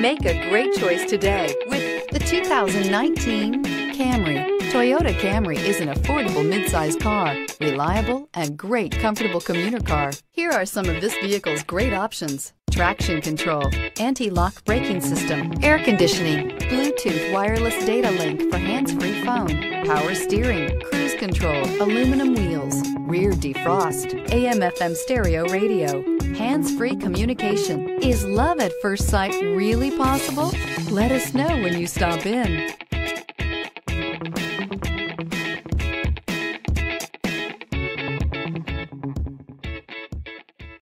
Make a great choice today with the 2019 Camry. Toyota Camry is an affordable midsize car, reliable and great comfortable commuter car. Here are some of this vehicle's great options. Traction control, anti-lock braking system, air conditioning, Bluetooth wireless data link for hands-free phone, power steering, control, aluminum wheels, rear defrost, AM FM stereo radio, hands-free communication. Is love at first sight really possible? Let us know when you stop in.